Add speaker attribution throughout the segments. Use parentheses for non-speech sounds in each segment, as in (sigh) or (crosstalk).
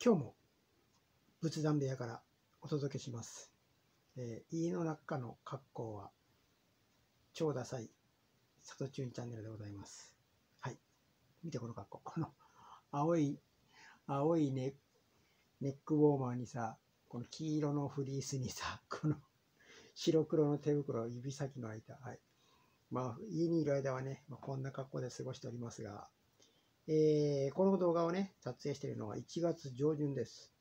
Speaker 1: 今日も仏壇部屋からお届けします。えー家の中の格好は超ダサい佐藤チューンチャンネルでございます。はい。見てこの格好。この青い、青いネネックウォーマーにさ、この黄色のフリースにさ、この白黒の手袋、指先の開いた。はい。まあ、家にいる間はね、まあ、こんな格好で過ごしておりますが、えーこの動画をね、撮影しているのは1月上旬です。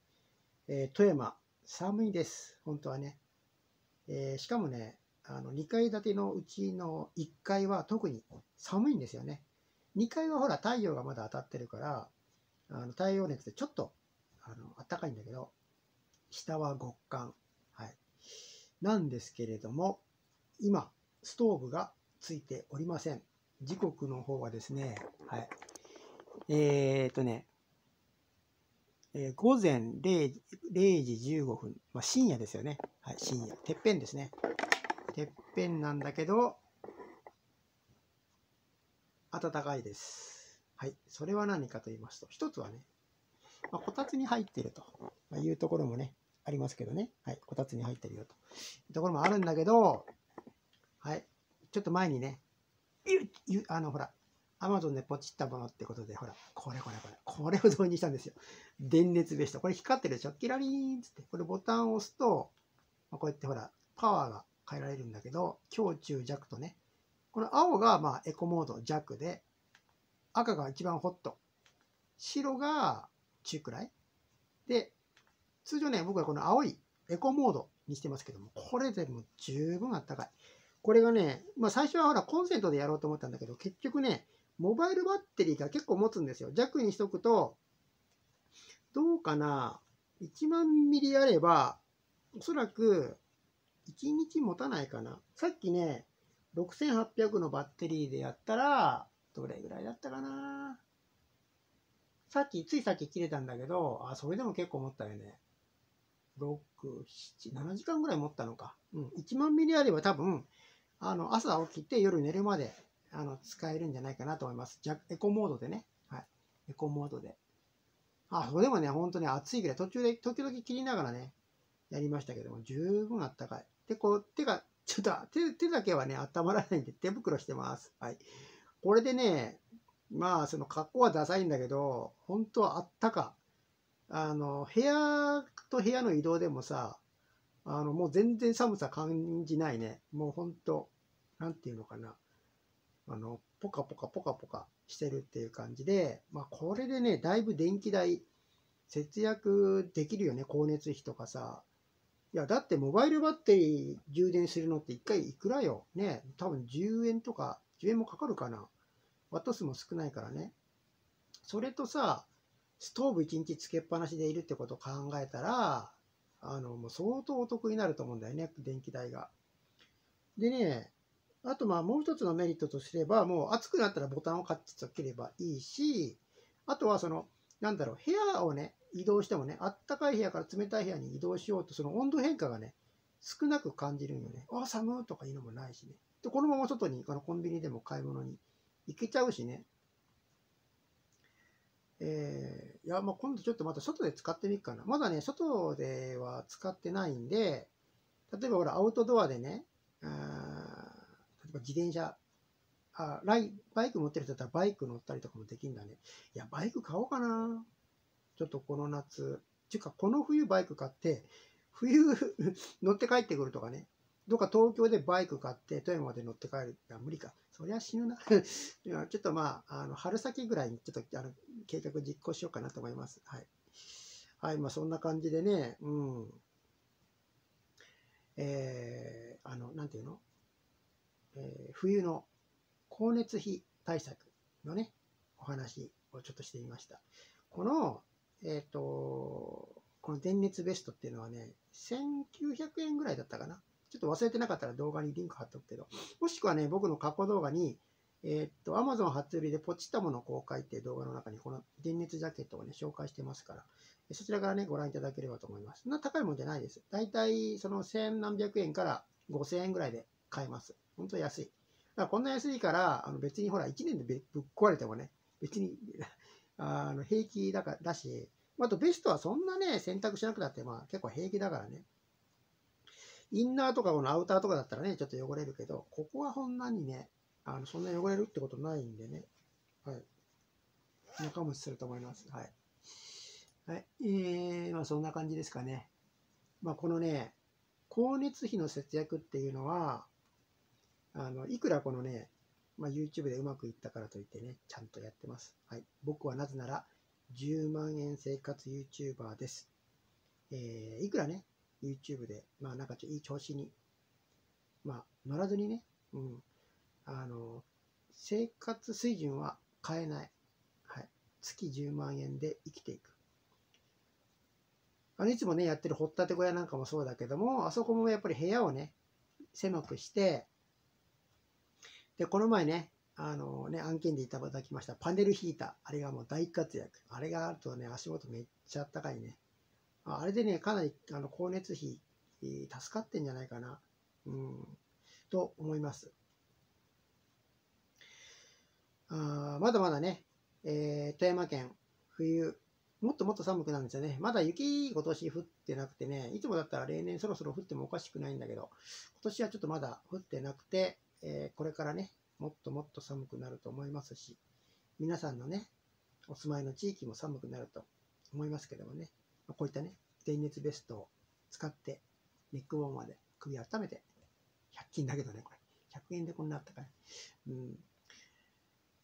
Speaker 1: えー富山、寒いです。本当はね。えーしかもね、あの2階建てのうちの1階は特に寒いんですよね。2階はほら太陽がまだ当たってるから、あの太陽熱でちょっとあの暖かいんだけど、下は極寒。はい。なんですけれども、今、ストーブがついておりません。時刻の方はですね、はい。えー、っとね、えー午前0時 ,0 時15分、まあ、深夜ですよね。はい、深夜。てっぺんですね。てっぺんなんだけど、暖かいです。はい。それは何かと言いますと、一つはね、まあ、こたつに入っているというところもね、ありますけどね。はい。こたつに入ってるよというところもあるんだけど、はい。ちょっと前にね、ゆゆあの、ほら、アマゾンでポチったものってことで、ほら、これこれこれ、これを導入したんですよ。電熱ベスト。これ光ってるでしょ？キラリーンつって。これボタンを押すと、まあ、こうやってほら、パワーが変えられるんだけど、強中弱とね。この青がまあエコモード弱で、赤が一番ホット。白が中くらい。で、通常ね、僕はこの青いエコモードにしてますけども、これでも十分あったかい。これがね、まあ最初はほらコンセントでやろうと思ったんだけど、結局ね、モバイルバッテリーが結構持つんですよ。弱にしとくと、どうかな、1万ミリあれば、おそらく1日持たないかな。さっきね、6800のバッテリーでやったら、どれぐらいだったかな。さっき、ついさっき切れたんだけど、あ、それでも結構持ったよね。6、7、7時間ぐらい持ったのか。うん、1万ミリあれば多分、あの、朝起きて夜寝るまで、あの、使えるんじゃないかなと思います。じゃエコモードでね。はい。エコモードで。あ、でもね、本当に暑いぐらい、途中で時々切りながらね、やりましたけども、十分あったかい。で、こう、手が、ちょっと手、手だけはね、温まらないんで手袋してます。はい。これでね、まあ、その格好はダサいんだけど、本当はあったか。あの、部屋と部屋の移動でもさ、あの、もう全然寒さ感じないね。もう本当なんていうのかな。あの、ポカポカポカポカしてるっていう感じで、まあ、これでね、だいぶ電気代節約できるよね、光熱費とかさ。いや、だってモバイルバッテリー充電するのって1回いくらよ。ね、多分10円とか、10円もかかるかな。ワット数も少ないからね。それとさ、ストーブ1日つけっぱなしでいるってことを考えたら、あの、もう相当お得になると思うんだよね、電気代が。でね、あとまあもう一つのメリットとすれば、もう暑くなったらボタンをカッチつければいいし、あとはその、なんだろう、部屋をね、移動してもね、あったかい部屋から冷たい部屋に移動しようと、その温度変化がね、少なく感じるんよね。あ、寒いとかいうのもないしね。で、このまま外に、あのコンビニでも買い物に行けちゃうしね。えーいや、まあ、今度ちょっとまた外で使ってみっかな。まだね、外では使ってないんで、例えばほら、アウトドアでね、自転車、あライバイク持ってる人だったらバイク乗ったりとかもできるんだね。いや、バイク買おうかな。ちょっとこの夏。っていうか、この冬バイク買って、冬 (laughs) 乗って帰ってくるとかね。どっか東京でバイク買って富山まで乗って帰る。いや、無理か。そりゃ死ぬな。(laughs) いやちょっとまあ、あの春先ぐらいにちょっとあの計画実行しようかなと思います。はい。はい、まあそんな感じでね、うん。えー、あの、なんていうの、えー冬の光熱費対策のね、お話をちょっとしてみました。この、えっ、と、この電熱ベストっていうのはね、1900円ぐらいだったかな。ちょっと忘れてなかったら動画にリンク貼っとくけど、もしくはね、僕の過去動画に、えーっと、Amazon 初売りでポチったものを公開っていう動画の中に、この電熱ジャケットをね、紹介してますから、そちらからね、ご覧いただければと思います。そんな高いもんじゃないです。だいたいその千何百円から5000円ぐらいで買えます。本当安い。だからこんな安いから、あの別にほら、1年でぶっ壊れてもね、別に (laughs) あの平気だかだし、あとベストはそんなね、選択しなくたって、まあ結構平気だからね。インナーとかこのアウターとかだったらね、ちょっと汚れるけど、ここはそんなにね、あのそんな汚れるってことないんでね。はい。中持ちすると思います。はい。はい。えー、まあそんな感じですかね。まあこのね、光熱費の節約っていうのは、あの、いくらこのね、まあ、YouTube でうまくいったからといってね、ちゃんとやってます。はい。僕はなぜなら、10万円生活 YouTuber です。えー、いくらね、YouTube で、まあなんかちょいい調子に、まあ乗らずにね、うん、あの、生活水準は変えない。はい。月10万円で生きていく。あの、いつもね、やってる掘ったて小屋なんかもそうだけども、あそこもやっぱり部屋をね、狭くして、で、この前ね、あのね、案件でいただきましたパネルヒーター。あれがもう大活躍。あれがあるとね、足元めっちゃあったかいね。あれでね、かなりあの光熱費、助かってんじゃないかな。うん、と思います。あまだまだね、えー、富山県、冬、もっともっと寒くなるんですよね。まだ雪今年降ってなくてね、いつもだったら例年そろそろ降ってもおかしくないんだけど、今年はちょっとまだ降ってなくて、えー、これからね、もっともっと寒くなると思いますし、皆さんのね、お住まいの地域も寒くなると思いますけどもね、こういったね、電熱ベストを使って、ネックウォーマーで首温めて、100均だけどね、これ。100円でこんなあったかい。うん。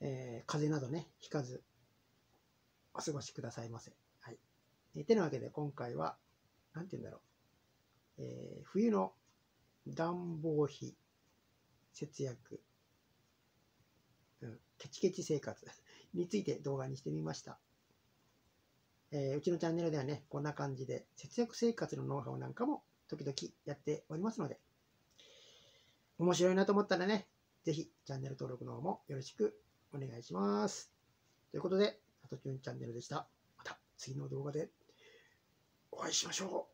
Speaker 1: えー、風邪などね、ひかず、お過ごしくださいませ。はい。えー、てなわけで今回は、なんて言うんだろう。えー、冬の暖房費節約、うん、ケチケチ生活 (laughs) について動画にしてみました。えー、うちのチャンネルではね、こんな感じで節約生活のノウハウなんかも時々やっておりますので、面白いなと思ったらね、ぜひチャンネル登録の方もよろしくお願いします。ということで、あとチュンチャンネルでした。また次の動画でお会いしましょう。